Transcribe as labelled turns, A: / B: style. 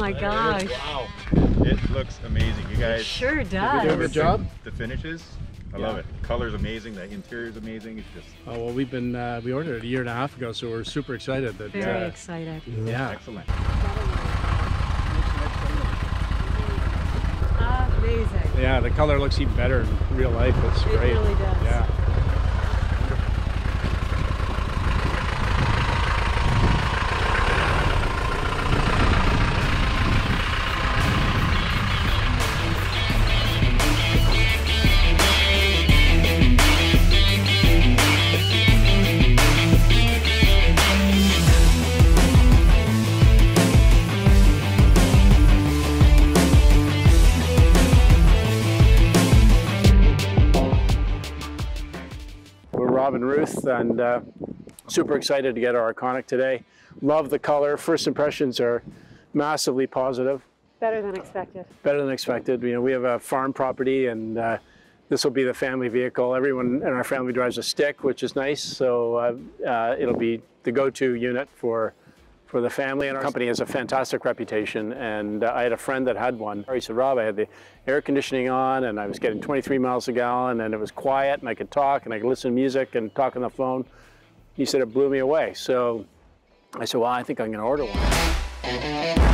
A: boy.
B: Wow, it looks amazing. You guys
A: Sure
C: we do a
A: does.
C: good job?
B: The finishes, I
C: Yeah.
B: love it. The Color's amazing. The interior's amazing. It's just
C: Oh well, we've been uh, we ordered it a year and a half ago, so we're super excited that.
A: Very
C: uh,
A: excited.
C: yeah.
B: excellent.
A: Amazing.
C: Yeah, the color looks even better in real life. It's
A: It
C: great.
A: really does.
C: Yeah. And Ruth, and uh, super excited to get our Arkonik today. Love the color. First impressions are massively positive,
A: Better than expected.
C: better than expected. You know, we have a farm property, and uh, this will be the family vehicle. Everyone in our family drives a stick, which is nice. So uh, uh, it'll be the go-to unit for for the family. And Arkonik has a fantastic reputation. And uh, I had a friend that had one. He said, Rob, I had the air conditioning on, and I was getting 23 miles a gallon, and it was quiet, and I could talk, and I could listen to music and talk on the phone. He said it blew me away. So I said, well, I think I'm going to order one.